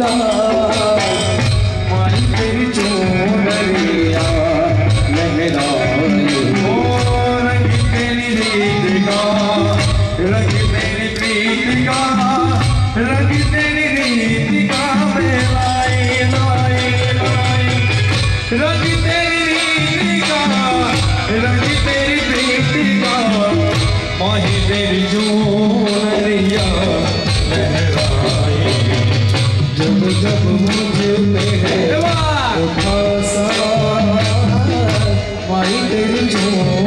love. Why did you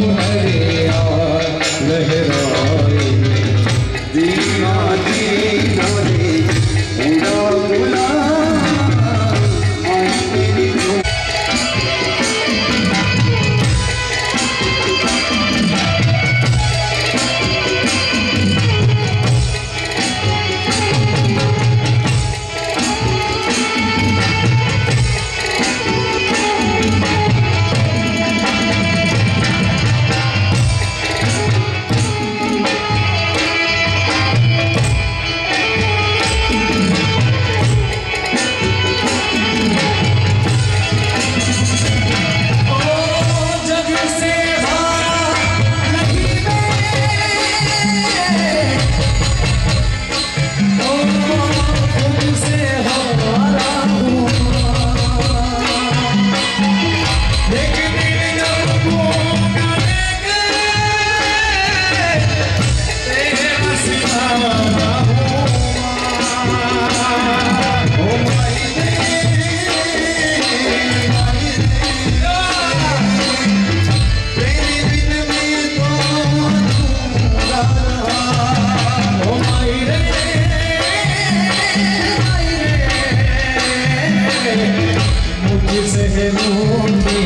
se